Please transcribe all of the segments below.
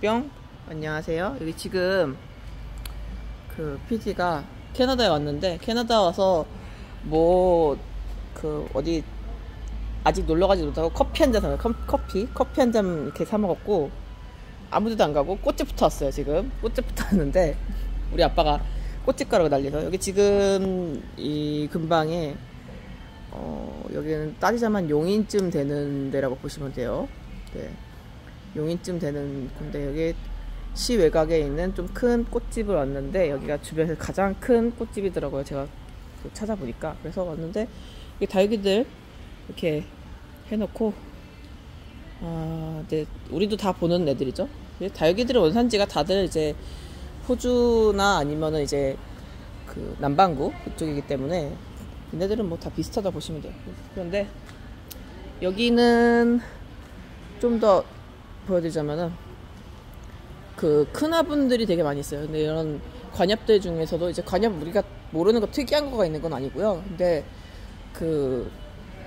뿅 안녕하세요. 여기 지금 그 PD가 캐나다에 왔는데 캐나다 와서 뭐 그 어디 아직 놀러 가지 못하고 커피 한 잔 사요. 커피? 커피 한 잔 이렇게 사 먹었고 아무 데도 안 가고 꽃집부터 왔어요 지금. 꽃집부터 왔는데 우리 아빠가 꽃집 가라고 난리서. 여기 지금 이 근방에 어 여기는 따지자면 용인쯤 되는 데라고 보시면 돼요. 네. 용인쯤 되는 근데 여기 시 외곽에 있는 좀 큰 꽃집을 왔는데 여기가 주변에서 가장 큰 꽃집이더라고요 제가 그 찾아보니까 그래서 왔는데 이 달기들 이렇게 해놓고 아, 네, 우리도 다 보는 애들이죠. 달기들의 원산지가 다들 이제 호주나 아니면은 이제 그 남반구 그쪽이기 때문에 얘네들은 뭐 다 비슷하다 보시면 돼요. 그런데 여기는 좀 더 보여드리자면은 그 큰아분들이 되게 많이 있어요. 근데 이런 관엽들 중에서도 이제 관엽 우리가 모르는 거 특이한 거가 있는 건 아니고요. 근데 그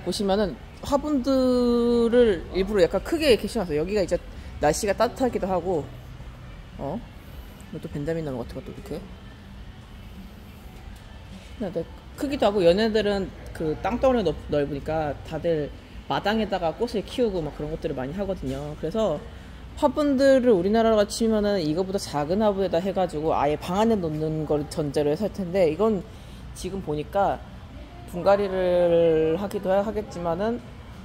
보시면은 화분들을 일부러 약간 크게 이렇게 심어서 여기가 이제 날씨가 따뜻하기도 하고 어 이것도 벤자민 나무 같은 것도 이렇게 근데 크기도 하고 얘네들은 그 땅덩어리 넓, 넓으니까 다들 마당에다가 꽃을 키우고 막 그런 것들을 많이 하거든요 그래서 화분들을 우리나라로 치면은 이거보다 작은 화분에다 해가지고 아예 방 안에 놓는 걸 전제로 해서 할 텐데 이건 지금 보니까 분갈이를 하기도 하겠지만은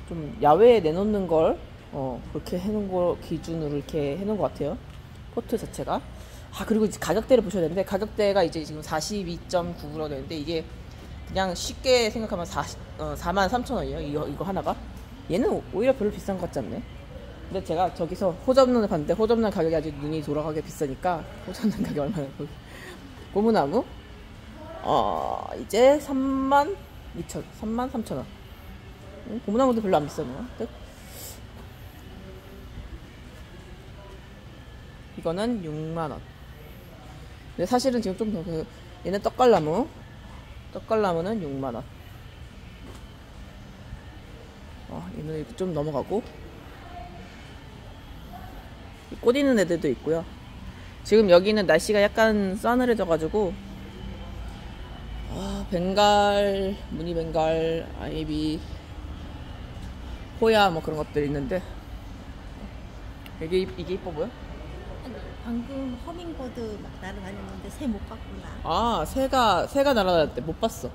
좀 야외에 내놓는 걸 어, 그렇게 해놓은 거 기준으로 이렇게 해놓은 것 같아요. 포트 자체가. 아, 그리고 이제 가격대를 보셔야 되는데, 가격대가 이제 지금 42.9구로 되는데, 이게 그냥 쉽게 생각하면 40, 어, 4만 3천 원이에요. 이거, 이거 하나가. 얘는 오히려 별로 비싼 것 같지 않네. 근데 제가 저기서 호접란을 봤는데, 호접란 가격이 아주 눈이 돌아가게 비싸니까, 호접란 가격 얼마나, 고무나무? 어, 이제 3만 2천, 3만 3천 원. 고무나무도 별로 안 비싸네요. 이거는 6만 원. 근데 사실은 지금 좀 그, 얘는 떡갈나무. 떡갈나무는 6만 원. 어, 얘는 이렇게 좀 넘어가고. 꽃 있는 애들도 있고요. 지금 여기는 날씨가 약간 싸늘해져 가지고 아, 벵갈, 무늬 벵갈, 아이비, 호야 뭐 그런 것들 있는데 이게 이게 이뻐 보여? 방금 허밍버드 막 날아다녔는데 새 못 봤구나. 아 새가 새가 날아다녔대 못 봤어.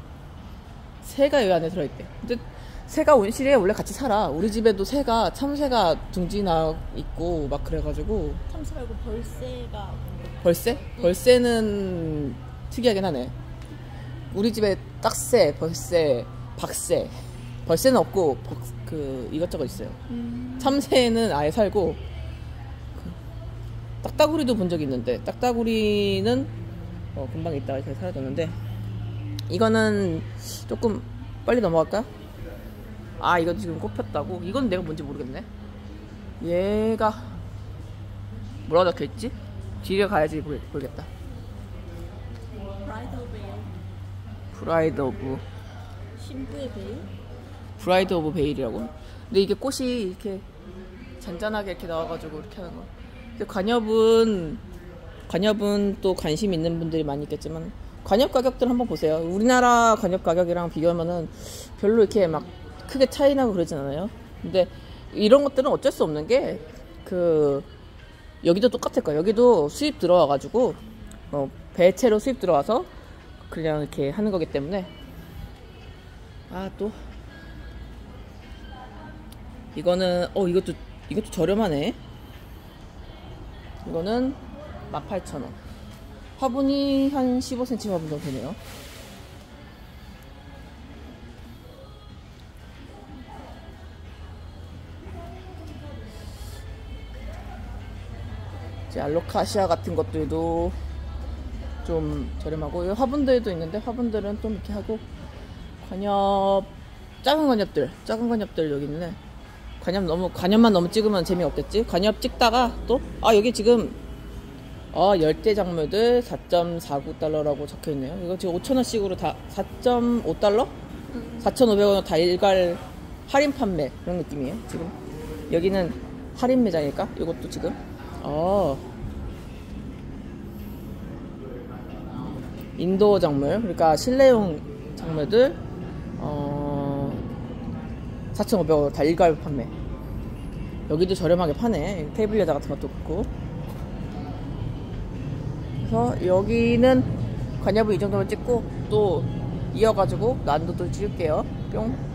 새가 여기 안에 들어있대. 근데 새가 온실에 원래 같이 살아. 우리 집에도 새가 참새가 둥지나 있고 막 그래가지고 참새 말고 벌새가 벌새? 벌새는 특이하긴 하네. 우리 집에 딱새, 벌새, 박새. 벌새는 없고 벅- 그 이것저것 있어요. 음. 참새는 아예 살고 그 딱따구리도 본 적이 있는데 딱따구리는 어, 금방 있다가 잘 사라졌는데 이거는 조금 빨리 넘어갈까? 아 이거 지금 꼽혔다고? 이건 내가 뭔지 모르겠네. 얘가 뭐라고 적혀있지? 뒤에 가야지 모르겠다. Bridal veil, bride of 신부의 베일. Bride of veil이라고. 근데 이게 꽃이 이렇게 잔잔하게 이렇게 나와가지고 이렇게 하는 거. 근데 관엽은 관엽은 또 관심 있는 분들이 많이 있겠지만 관엽 가격들 한번 보세요. 우리나라 관엽 가격이랑 비교하면은 별로 이렇게 막 크게 차이 나고 그러진 않아요. 근데 이런 것들은 어쩔 수 없는 게 그 여기도 똑같을 거예요. 여기도 수입 들어와가지고 어, 배채로 수입 들어와서 그냥 이렇게 하는 거기 때문에 아 또 이거는 어 이것도 이것도 저렴하네. 이거는 18,000원. 화분이 한 15cm 화분 정도 되네요. 이제 알로카시아 같은 것들도 좀 저렴하고 이 화분들도 있는데 화분들은 좀 이렇게 하고 관엽 작은 관엽들 작은 관엽들 여기 있네 관엽 너무 관엽만 너무 찍으면 재미없겠지? 관엽 찍다가 또 아 여기 지금 어 열대 작물들 4.49달러라고 적혀 있네요. 이거 지금 5천원씩으로 다 4.5달러? 4,500원 달걀 할인 판매 그런 느낌이에요 지금. 여기는 할인 매장일까? 이것도 지금 어. 인도어 작물, 그러니까 실내용 작물들, 어, 4,500원 다 일괄 판매. 여기도 저렴하게 파네. 테이블 여자 같은 것도 있고. 그래서 여기는 관여부 이 정도만 찍고 또 이어가지고 난도 또 찍을게요. 뿅.